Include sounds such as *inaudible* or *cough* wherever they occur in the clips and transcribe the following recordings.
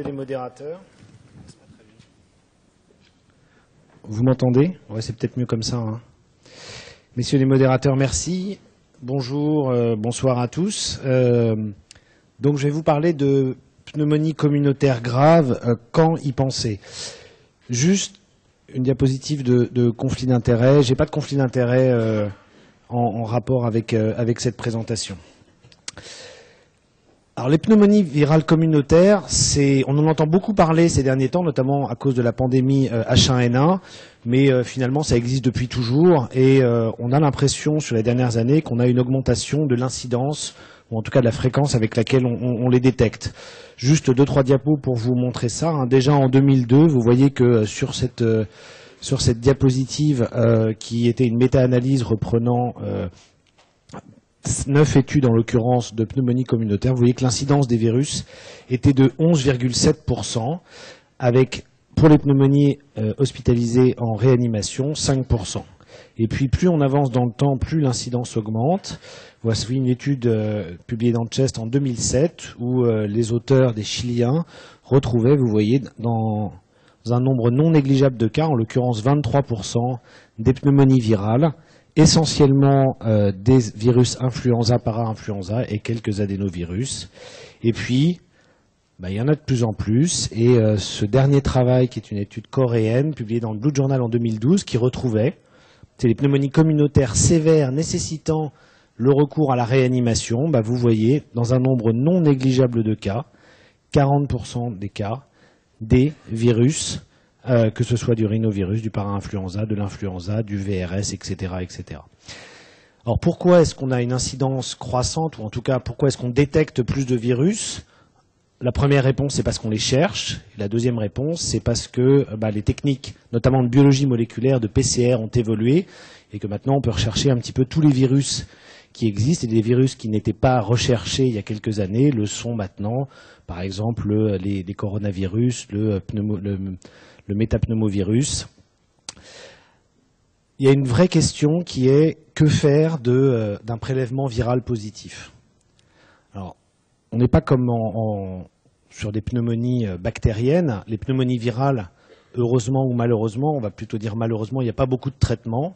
messieurs les modérateurs. Vous m'entendez? Ouais, C'est peut-être mieux comme ça. Hein. Messieurs les modérateurs, merci. Bonjour, euh, bonsoir à tous. Euh, donc je vais vous parler de pneumonie communautaire grave, euh, quand y penser. Juste une diapositive de, conflit d'intérêt. J'ai pas de conflit d'intérêt en, en, rapport avec, avec cette présentation. Alors les pneumonies virales communautaires, on en entend beaucoup parler ces derniers temps, notamment à cause de la pandémie H1N1, euh, mais euh, finalement ça existe depuis toujours et euh, on a l'impression sur les dernières années qu'on a une augmentation de l'incidence ou en tout cas de la fréquence avec laquelle on, les détecte. Juste deux trois diapos pour vous montrer ça. Hein. Déjà en 2002, vous voyez que sur cette sur cette diapositive qui était une méta-analyse reprenant neuf études en l'occurrence de pneumonie communautaire, vous voyez que l'incidence des virus était de 11,7%, avec pour les pneumonies euh, hospitalisées en réanimation 5%. Et puis plus on avance dans le temps, plus l'incidence augmente. Voici une étude euh, publiée dans Chest en 2007 où euh, les auteurs des Chiliens retrouvaient, vous voyez, dans un nombre non négligeable de cas, en l'occurrence 23%, des pneumonies virales essentiellement euh, des virus influenza, para-influenza et quelques adénovirus. Et puis, bah, il y en a de plus en plus. Et euh, ce dernier travail, qui est une étude coréenne, publiée dans le Blue Journal en 2012, qui retrouvait les pneumonies communautaires sévères nécessitant le recours à la réanimation, bah, vous voyez, dans un nombre non négligeable de cas, 40% des cas, des virus euh, que ce soit du rhinovirus, du para-influenza, de l'influenza, du VRS, etc., etc. Alors pourquoi est-ce qu'on a une incidence croissante, ou en tout cas pourquoi est-ce qu'on détecte plus de virus? La première réponse, c'est parce qu'on les cherche. la deuxième réponse, c'est parce que bah, les techniques, notamment de biologie moléculaire, de PCR, ont évolué, et que maintenant on peut rechercher un petit peu tous les virus qui existent, et des virus qui n'étaient pas recherchés il y a quelques années le sont maintenant. Par exemple, les, coronavirus, le, pneumo, le métapneumovirus. Il y a une vraie question qui est que faire euh, d'un prélèvement viral positif? Alors, on n'est pas comme sur des pneumonies euh, bactériennes. Les pneumonies virales, heureusement ou malheureusement, on va plutôt dire malheureusement, il n'y a pas beaucoup de traitements.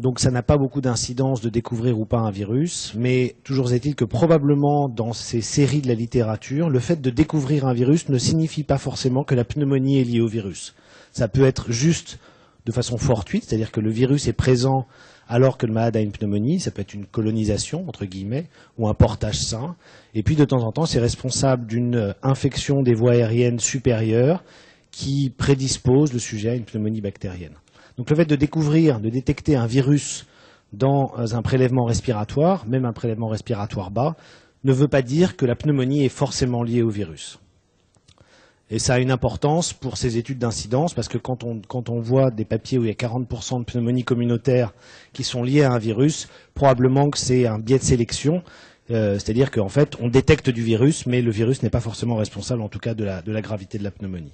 Donc ça n'a pas beaucoup d'incidence de découvrir ou pas un virus, mais toujours est-il que probablement dans ces séries de la littérature, le fait de découvrir un virus ne signifie pas forcément que la pneumonie est liée au virus. Ça peut être juste de façon fortuite, c'est-à-dire que le virus est présent alors que le malade a une pneumonie, ça peut être une colonisation, entre guillemets, ou un portage sain, et puis de temps en temps c'est responsable d'une infection des voies aériennes supérieures qui prédispose le sujet à une pneumonie bactérienne. Donc le fait de découvrir, de détecter un virus dans un prélèvement respiratoire, même un prélèvement respiratoire bas, ne veut pas dire que la pneumonie est forcément liée au virus. Et ça a une importance pour ces études d'incidence, parce que quand on, voit des papiers où il y a 40% de pneumonie communautaire qui sont liées à un virus, probablement que c'est un biais de sélection, euh, c'est-à-dire qu'en fait, on détecte du virus, mais le virus n'est pas forcément responsable, en tout cas, de la, de la gravité de la pneumonie.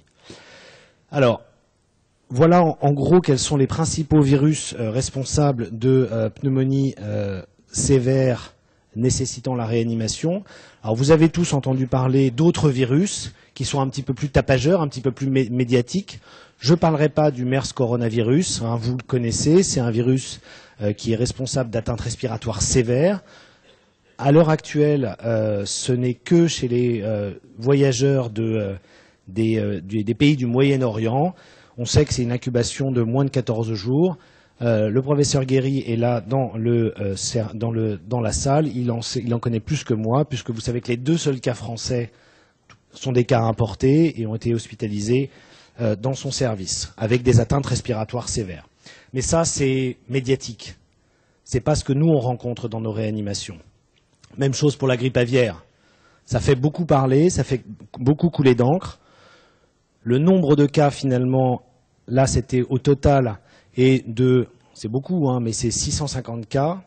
Alors, voilà en, gros quels sont les principaux virus euh, responsables de euh, pneumonie euh, sévère nécessitant la réanimation. Alors vous avez tous entendu parler d'autres virus qui sont un petit peu plus tapageurs, un petit peu plus médiatiques. Je ne parlerai pas du MERS coronavirus, hein, vous le connaissez, c'est un virus qui est responsable d'atteintes respiratoires sévères. À l'heure actuelle, ce n'est que chez les voyageurs des, des, pays du Moyen-Orient. On sait que c'est une incubation de moins de 14 jours. Euh, le professeur Guéry est là euh, dans, la salle. Il en, connaît plus que moi, puisque vous savez que les deux seuls cas français sont des cas importés et ont été hospitalisés euh, dans son service, avec des atteintes respiratoires sévères. Mais ça, c'est médiatique. Ce n'est pas ce que nous, on rencontre dans nos réanimations. Même chose pour la grippe aviaire. Ça fait beaucoup parler, ça fait beaucoup couler d'encre. Le nombre de cas, finalement, Là, c'était au total et de, c'est beaucoup, hein, mais c'est 650 cas.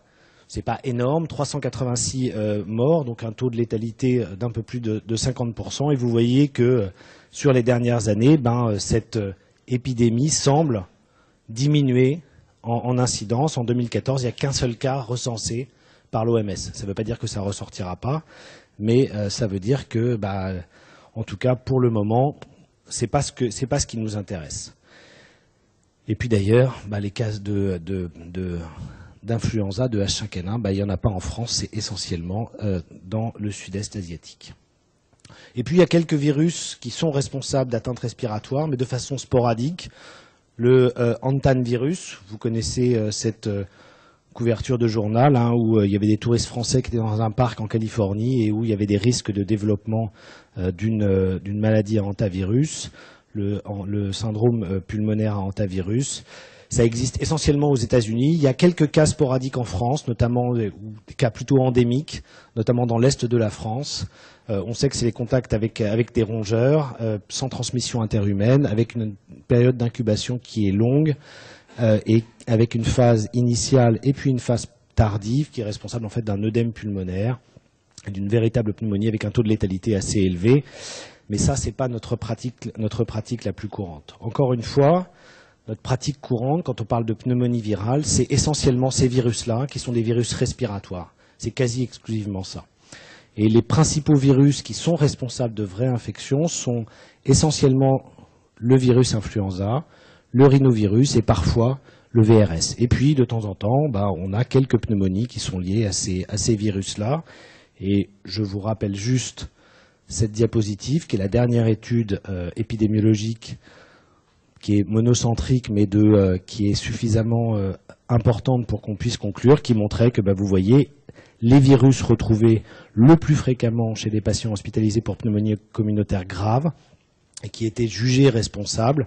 C'est pas énorme, 386 euh, morts, donc un taux de létalité d'un peu plus de, 50%. Et vous voyez que euh, sur les dernières années, ben, euh, cette épidémie semble diminuer en, incidence. En 2014, il n'y a qu'un seul cas recensé par l'OMS. Ça ne veut pas dire que ça ne ressortira pas, mais ça veut dire que bah, En tout cas, pour le moment, ce c'est pas ce qui nous intéresse. Et puis d'ailleurs, bah, les cas de, d'influenza, de H5N1, bah, il n'y en a pas en France, c'est essentiellement euh, dans le sud-est asiatique. Et puis il y a quelques virus qui sont responsables d'atteintes respiratoires, mais de façon sporadique. Le euh, virus, vous connaissez euh, cette euh, couverture de journal hein, où il y avait des touristes français qui étaient dans un parc en Californie et où il y avait des risques de développement d'une maladie à hantavirus, le, syndrome pulmonaire à hantavirus. Ça existe essentiellement aux États-Unis. Il y a quelques cas sporadiques en France, notamment des cas plutôt endémiques, notamment dans l'est de la France. Euh, on sait que c'est les contacts avec, des rongeurs, euh, sans transmission interhumaine, avec une période d'incubation qui est longue euh, et avec une phase initiale et puis une phase tardive qui est responsable en fait d'un œdème pulmonaire, d'une véritable pneumonie avec un taux de létalité assez élevé. Mais ça, n'est pas notre pratique, notre pratique la plus courante. Encore une fois, notre pratique courante, quand on parle de pneumonie virale, c'est essentiellement ces virus-là, qui sont des virus respiratoires. C'est quasi exclusivement ça. Et les principaux virus qui sont responsables de vraies infections sont essentiellement le virus influenza, le rhinovirus et parfois le VRS. Et puis, de temps en temps, bah, on a quelques pneumonies qui sont liées à ces, virus-là. Et je vous rappelle juste cette diapositive, qui est la dernière étude euh, épidémiologique qui est monocentrique, mais euh, qui est suffisamment euh, importante pour qu'on puisse conclure, qui montrait que, bah, vous voyez, les virus retrouvés le plus fréquemment chez des patients hospitalisés pour pneumonie communautaire grave, et qui étaient jugés responsables,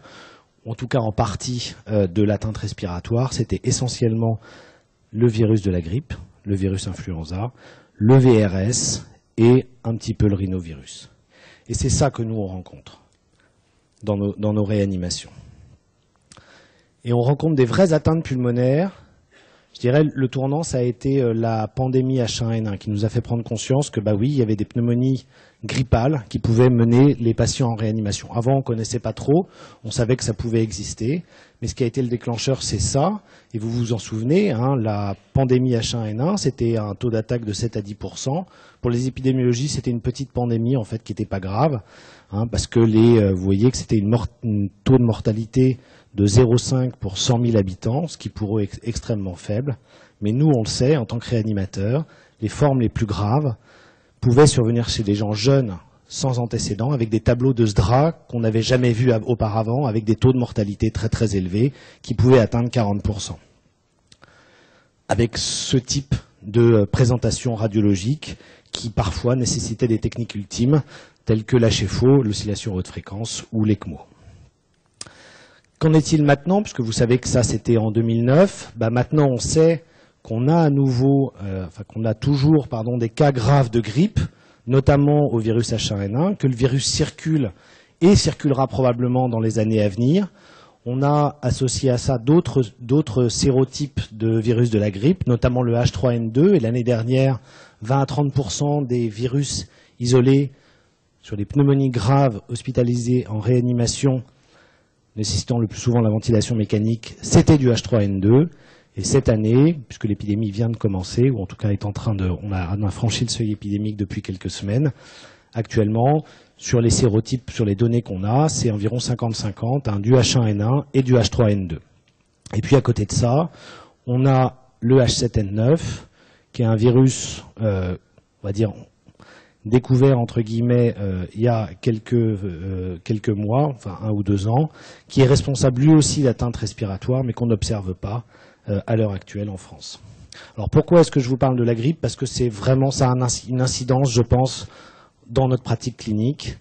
en tout cas en partie, de l'atteinte respiratoire, c'était essentiellement le virus de la grippe, le virus influenza, le VRS et un petit peu le rhinovirus. Et c'est ça que nous on rencontre dans nos réanimations et on rencontre des vraies atteintes pulmonaires. Je dirais le tournant, ça a été euh, la pandémie H1N1 qui nous a fait prendre conscience que bah oui, il y avait des pneumonies grippales qui pouvaient mener les patients en réanimation. Avant, on connaissait pas trop, on savait que ça pouvait exister, mais ce qui a été le déclencheur, c'est ça. Et vous vous en souvenez, hein, la pandémie H1N1, c'était un taux d'attaque de 7 à 10% Pour les épidémiologies, c'était une petite pandémie en fait qui n'était pas grave, hein, parce que les, euh, vous voyez que c'était une, une taux de mortalité de 0,5 pour 100 000 habitants, ce qui pour eux est extrêmement faible. Mais nous, on le sait, en tant que réanimateurs, les formes les plus graves pouvaient survenir chez des gens jeunes, sans antécédents, avec des tableaux de SDRA qu'on n'avait jamais vus auparavant, avec des taux de mortalité très très élevés, qui pouvaient atteindre 40%. Avec ce type de présentation radiologique qui parfois nécessitait des techniques ultimes, telles que l'HFO, l'oscillation haute fréquence ou l'ECMO. Qu'en est-il maintenant Puisque vous savez que ça, c'était en 2009. Bah, maintenant, on sait qu'on a à nouveau, euh, enfin qu'on a toujours, pardon, des cas graves de grippe, notamment au virus H1N1, que le virus circule et circulera probablement dans les années à venir. On a associé à ça d'autres sérotypes de virus de la grippe, notamment le H3N2. Et l'année dernière, 20 à 30% des virus isolés sur les pneumonies graves hospitalisées en réanimation nécessitant le plus souvent la ventilation mécanique, c'était du H3N2. Et cette année, puisque l'épidémie vient de commencer, ou en tout cas est en train de, on a, franchi le seuil épidémique depuis quelques semaines, actuellement, sur les sérotypes, sur les données qu'on a, c'est environ 50-50, hein, du H1N1 et du H3N2. Et puis à côté de ça, on a le H7N9, qui est un virus, euh, on va dire, découvert entre guillemets euh, il y a quelques, euh, quelques mois, enfin un ou deux ans, qui est responsable lui aussi d'atteinte respiratoire, mais qu'on n'observe pas euh, à l'heure actuelle en France. Alors pourquoi est-ce que je vous parle de la grippe? Parce que c'est vraiment ça a une incidence, je pense, dans notre pratique clinique.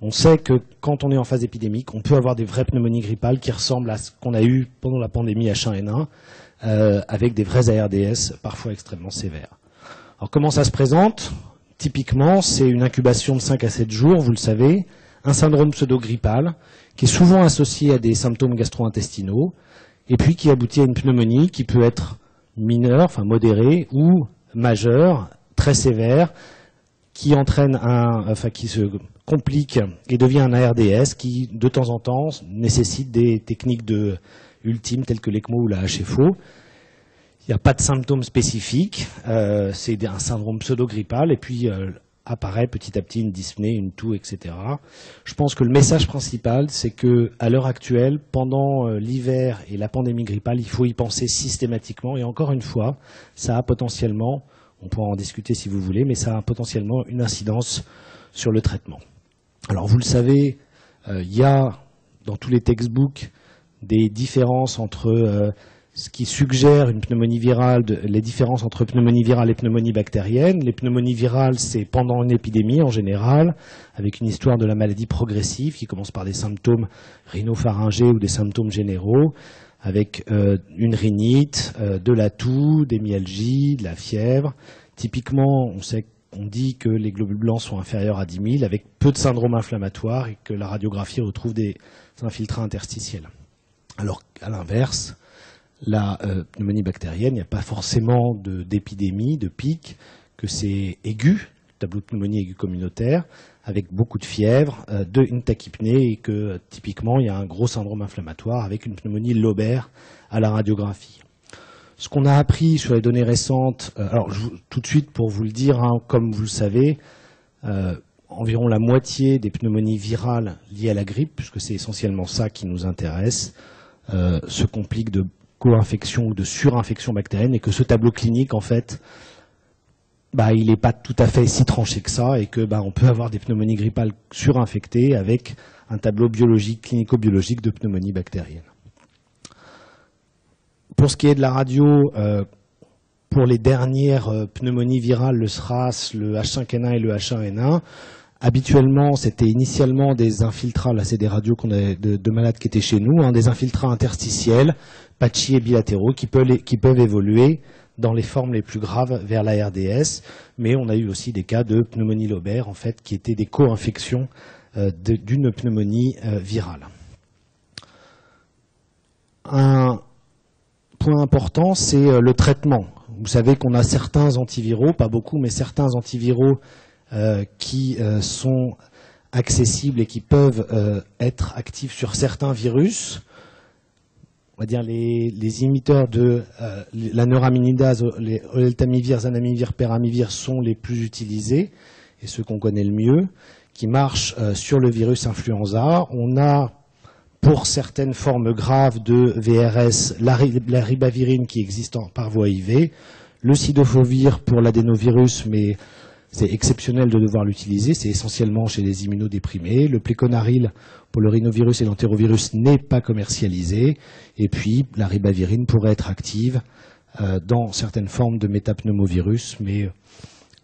On sait que quand on est en phase épidémique, on peut avoir des vraies pneumonies grippales qui ressemblent à ce qu'on a eu pendant la pandémie H1N1, avec des vrais ARDS parfois extrêmement sévères. Alors comment ça se présente? Typiquement, c'est une incubation de 5 à 7 jours, vous le savez, un syndrome pseudo-grippal, qui est souvent associé à des symptômes gastro-intestinaux, et puis qui aboutit à une pneumonie qui peut être mineure, enfin modérée, ou majeure, très sévère, qui entraîne un, enfin qui se complique et devient un ARDS qui, de temps en temps, nécessite des techniques de ultimes telles que l'ECMO ou la HFO, il n'y a pas de symptômes spécifiques, euh, c'est un syndrome pseudo-grippal, et puis euh, apparaît petit à petit une dyspnée, une toux, etc. Je pense que le message principal, c'est que à l'heure actuelle, pendant euh, l'hiver et la pandémie grippale, il faut y penser systématiquement. Et encore une fois, ça a potentiellement, on pourra en discuter si vous voulez, mais ça a potentiellement une incidence sur le traitement. Alors vous le savez, euh, il y a dans tous les textbooks des différences entre euh, ce qui suggère une pneumonie virale, les différences entre pneumonie virale et pneumonie bactérienne. Les pneumonies virales, c'est pendant une épidémie en général, avec une histoire de la maladie progressive qui commence par des symptômes rhinopharyngés ou des symptômes généraux, avec euh, une rhinite, euh, de la toux, des myalgies, de la fièvre. Typiquement, on sait on dit que les globules blancs sont inférieurs à 10 000 avec peu de syndrome inflammatoire et que la radiographie retrouve des infiltrats interstitiels. Alors qu'à l'inverse, la euh, pneumonie bactérienne, il n'y a pas forcément d'épidémie, de, pic, que c'est aigu, tableau de pneumonie aiguë communautaire, avec beaucoup de fièvre, euh, de, une tachypnée, et que typiquement il y a un gros syndrome inflammatoire avec une pneumonie lobaire à la radiographie. Ce qu'on a appris sur les données récentes, euh, alors tout de suite pour vous le dire, hein, comme vous le savez, environ la moitié des pneumonies virales liées à la grippe, puisque c'est essentiellement ça qui nous intéresse, se compliquent de co-infection ou de surinfection bactérienne et que ce tableau clinique, en fait, bah, il n'est pas tout à fait si tranché que ça et que bah, on peut avoir des pneumonies grippales surinfectées avec un tableau biologique, clinico-biologique de pneumonie bactérienne. Pour ce qui est de la radio, euh, pour les dernières euh, pneumonies virales, le SRAS, le H5N1 et le H1N1, Habituellement, c'était initialement des infiltrats, là c'est des radios qu'on de, malades qui étaient chez nous, hein, des infiltrats interstitiels, patchy et bilatéraux, qui peuvent, évoluer dans les formes les plus graves vers la RDS, mais on a eu aussi des cas de pneumonie lobaire, en fait, qui étaient des co-infections euh, d'une pneumonie euh, virale. Un point important, c'est euh, le traitement. Vous savez qu'on a certains antiviraux, pas beaucoup, mais certains antiviraux qui sont accessibles et qui peuvent être actifs sur certains virus. On va dire les, les imiteurs de la neuraminidase, les oltamivir, zanamivir, peramivir sont les plus utilisés et ceux qu'on connaît le mieux, qui marchent sur le virus influenza. On a pour certaines formes graves de VRS la, ribavirine qui existe par voie IV, le cidofovir pour l'adénovirus, mais c'est exceptionnel de devoir l'utiliser, c'est essentiellement chez les immunodéprimés. Le pléconaril pour le rhinovirus et l'entérovirus n'est pas commercialisé. Et puis, la ribavirine pourrait être active euh, dans certaines formes de métapneumovirus, mais euh,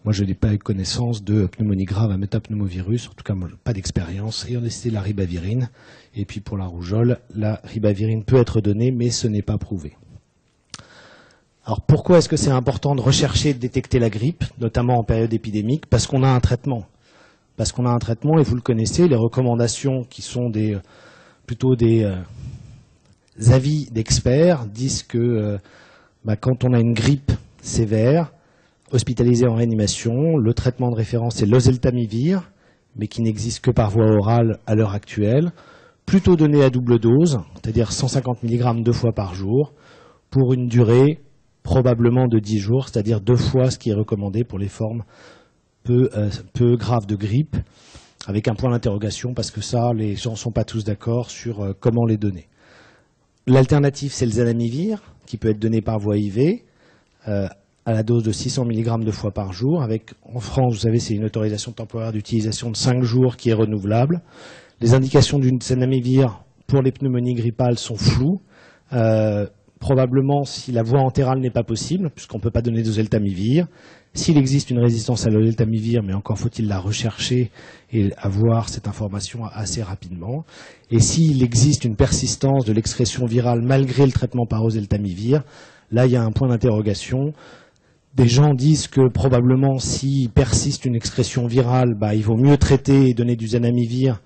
moi, je n'ai pas eu connaissance de pneumonie grave à métapneumovirus, en tout cas, pas d'expérience, et on a cité la ribavirine. Et puis, pour la rougeole, la ribavirine peut être donnée, mais ce n'est pas prouvé. Alors pourquoi est-ce que c'est important de rechercher et de détecter la grippe, notamment en période épidémique? Parce qu'on a un traitement. Parce qu'on a un traitement, et vous le connaissez, les recommandations qui sont des, plutôt des euh, avis d'experts disent que euh, bah, quand on a une grippe sévère, hospitalisée en réanimation, le traitement de référence est l'oseltamivir, mais qui n'existe que par voie orale à l'heure actuelle, plutôt donné à double dose, c'est-à-dire 150 mg deux fois par jour, pour une durée probablement de 10 jours, c'est-à-dire deux fois ce qui est recommandé pour les formes peu, euh, peu graves de grippe, avec un point d'interrogation, parce que ça, les gens ne sont pas tous d'accord sur euh, comment les donner. L'alternative, c'est le zanamivir, qui peut être donné par voie IV, euh, à la dose de 600 mg deux fois par jour, avec, en France, vous savez, c'est une autorisation temporaire d'utilisation de 5 jours qui est renouvelable. Les indications du zanamivir pour les pneumonies grippales sont floues probablement si la voie entérale n'est pas possible, puisqu'on ne peut pas donner de zeltamivir, s'il existe une résistance à l'oseltamivir, mais encore faut-il la rechercher et avoir cette information assez rapidement, et s'il existe une persistance de l'excrétion virale malgré le traitement par oseltamivir, là il y a un point d'interrogation. Des gens disent que probablement s'il persiste une excrétion virale, bah, il vaut mieux traiter et donner du zanamivir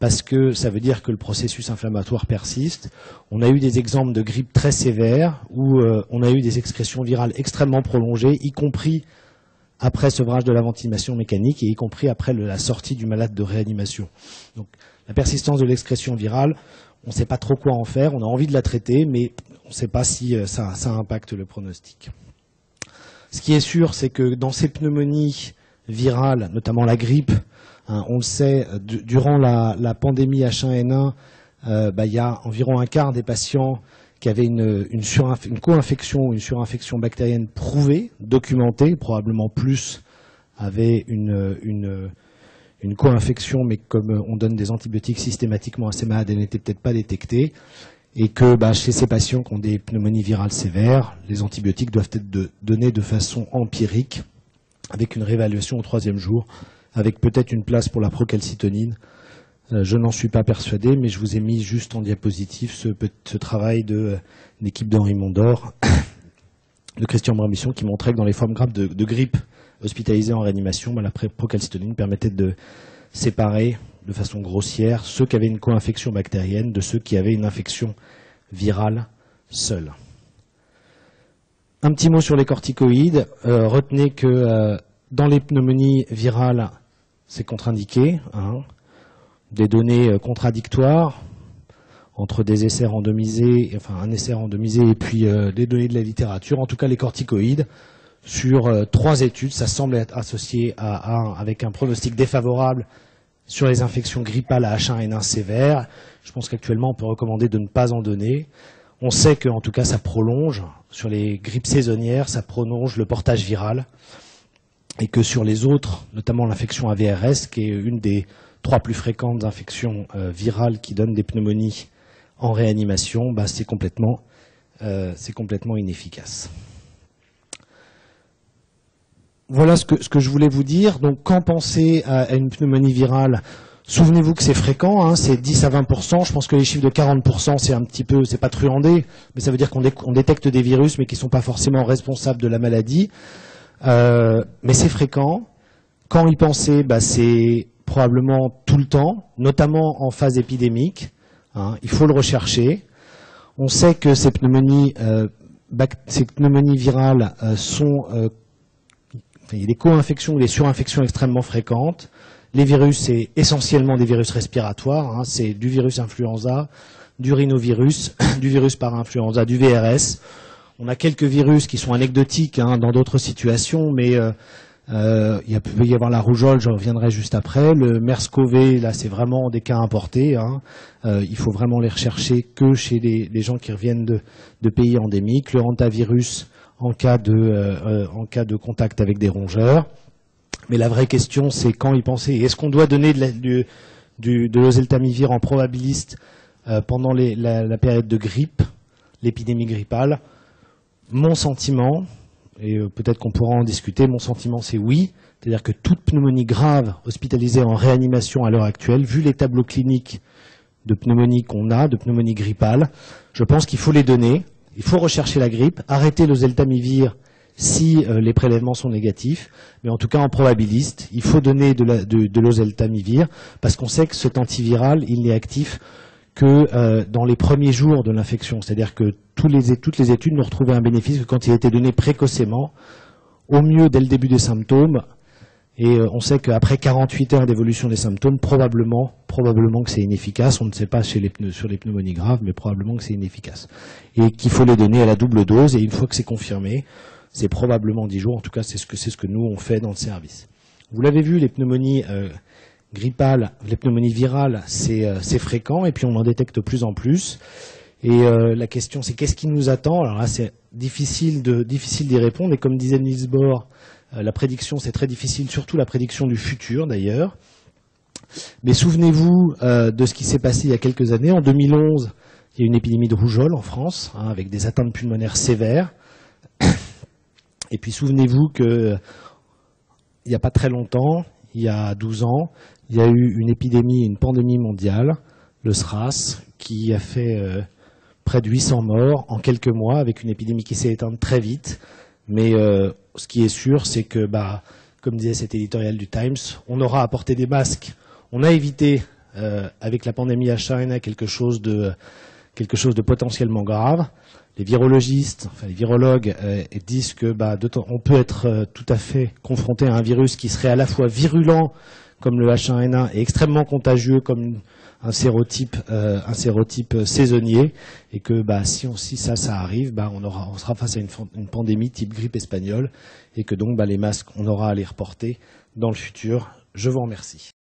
parce que ça veut dire que le processus inflammatoire persiste. On a eu des exemples de grippe très sévères où euh, on a eu des excrétions virales extrêmement prolongées, y compris après sevrage de la ventilation mécanique et y compris après la sortie du malade de réanimation. Donc la persistance de l'excrétion virale, on ne sait pas trop quoi en faire, on a envie de la traiter, mais on ne sait pas si euh, ça, impacte le pronostic. Ce qui est sûr, c'est que dans ces pneumonies virales, notamment la grippe. Hein, on le sait, durant la, pandémie H1N1, euh, bah, il y a environ un quart des patients qui avaient une, co-infection ou une surinfection bactérienne prouvée, documentée, probablement plus avaient une co-infection, mais comme on donne des antibiotiques systématiquement à ces malades, elles n'étaient peut-être pas détectées. Et que bah, chez ces patients qui ont des pneumonies virales sévères, les antibiotiques doivent être donnés de façon empirique, avec une réévaluation au troisième jour, avec peut-être une place pour la procalcitonine. Euh, je n'en suis pas persuadé, mais je vous ai mis juste en diapositive ce, travail de euh, l'équipe d'Henri Mondor, *coughs* de Christian Bramisson, qui montrait que dans les formes graves de, grippe hospitalisées en réanimation, bah, la procalcitonine permettait de séparer de façon grossière ceux qui avaient une co-infection bactérienne de ceux qui avaient une infection virale seule. Un petit mot sur les corticoïdes. Euh, retenez que euh, dans les pneumonies virales, c'est contre-indiqué. Hein. Des données euh, contradictoires entre des essais randomisés, enfin un essai randomisé et puis des données de la littérature. En tout cas, les corticoïdes, sur trois études, ça semble être associé avec un pronostic défavorable sur les infections grippales à H1N1 sévères, je pense qu'actuellement on peut recommander de ne pas en donner. On sait qu'en tout cas ça prolonge, sur les grippes saisonnières, ça prolonge le portage viral, et que sur les autres, notamment l'infection AVRS, qui est une des trois plus fréquentes infections euh, virales qui donnent des pneumonies en réanimation, bah, c'est complètement, euh, complètement inefficace. Voilà ce que, ce que je voulais vous dire. Donc, quand pensez à, une pneumonie virale, Souvenez-vous que c'est fréquent, hein, c'est 10 à 20% Je pense que les chiffres de 40% c'est un petit peu, c'est pas truandé, mais ça veut dire qu'on détecte des virus, mais qui ne sont pas forcément responsables de la maladie. Euh, mais c'est fréquent. Quand y penser, bah, c'est probablement tout le temps, notamment en phase épidémique. Hein, il faut le rechercher. On sait que ces pneumonies, euh, ces pneumonies virales euh, sont a des co-infections ou des surinfections extrêmement fréquentes. Les virus, c'est essentiellement des virus respiratoires. Hein. c'est du virus influenza, du rhinovirus, *coughs* du virus par influenza, du VRS. On a quelques virus qui sont anecdotiques hein, dans d'autres situations, mais euh, euh, il peut y avoir la rougeole, j'en reviendrai juste après. Le MERS-CoV, là, c'est vraiment des cas importés. Hein. Euh, il faut vraiment les rechercher que chez les, gens qui reviennent de, pays endémiques. Le hantavirus, en cas de, en cas de contact avec des rongeurs. Mais la vraie question, c'est quand y penser. Est-ce qu'on doit donner de, de l'oseltamivir en probabiliste pendant la, période de grippe, l'épidémie grippale Mon sentiment, et peut-être qu'on pourra en discuter, mon sentiment c'est oui. C'est-à-dire que toute pneumonie grave hospitalisée en réanimation à l'heure actuelle, vu les tableaux cliniques de pneumonie qu'on a, de pneumonie grippale, je pense qu'il faut les donner il faut rechercher la grippe, arrêter le zeltamivir si euh, les prélèvements sont négatifs, mais en tout cas en probabiliste, il faut donner de l'oseltamivir parce qu'on sait que cet antiviral, il n'est actif que euh, dans les premiers jours de l'infection. C'est-à-dire que toutes les études n'ont retrouvé un bénéfice que quand il a été donné précocement, au mieux dès le début des symptômes, et euh, on sait qu'après 48 heures d'évolution des symptômes, probablement, probablement que c'est inefficace. On ne sait pas sur les pneumonies graves, mais probablement que c'est inefficace. Et qu'il faut les donner à la double dose. Et une fois que c'est confirmé, c'est probablement 10 jours. En tout cas, c'est ce que ce que nous on fait dans le service. Vous l'avez vu, les pneumonies euh, grippales, les pneumonies virales, euh, c'est fréquent. Et puis on en détecte de plus en plus. Et la question, c'est qu'est-ce qui nous attend? Alors là, c'est difficile de difficile d'y répondre. Et comme disait Niels Bohr, euh, la prédiction, c'est très difficile, surtout la prédiction du futur d'ailleurs. Mais souvenez-vous euh, de ce qui s'est passé il y a quelques années. En 2011, il y a eu une épidémie de rougeole en France, hein, avec des atteintes pulmonaires sévères. *coughs* Et puis souvenez-vous qu'il n'y a pas très longtemps, il y a 12 ans, il y a eu une épidémie, une pandémie mondiale, le SRAS, qui a fait euh, près de 800 morts en quelques mois, avec une épidémie qui s'est éteinte très vite. Mais euh, ce qui est sûr, c'est que, bah, comme disait cet éditorial du Times, on aura apporté des masques. On a évité, euh, avec la pandémie H1N1, quelque chose de quelque chose de potentiellement grave. Les virologistes, enfin les virologues disent que bah, on peut être tout à fait confronté à un virus qui serait à la fois virulent comme le H1N1 et extrêmement contagieux comme un sérotype, euh, sérotype saisonnier, et que bah, si, on, ça, ça arrive, bah, on, sera face à une, une, pandémie type grippe espagnole, et que donc bah, les masques, on aura à les reporter dans le futur. Je vous remercie.